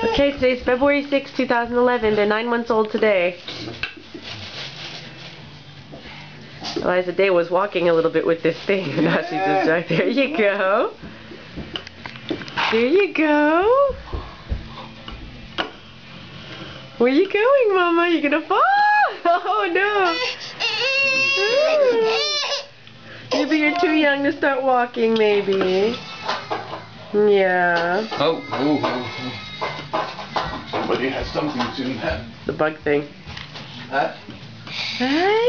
Okay, today's February 6, 2011. They're nine months old today. Eliza Day was walking a little bit with this thing, and now she's just right there. you go. There you go. Where you going, Mama? You're gonna fall? Oh no! Maybe you're too young to start walking, maybe. Yeah. Oh, oh, oh, oh. Somebody has something to do that. The bug thing. Huh? Hey!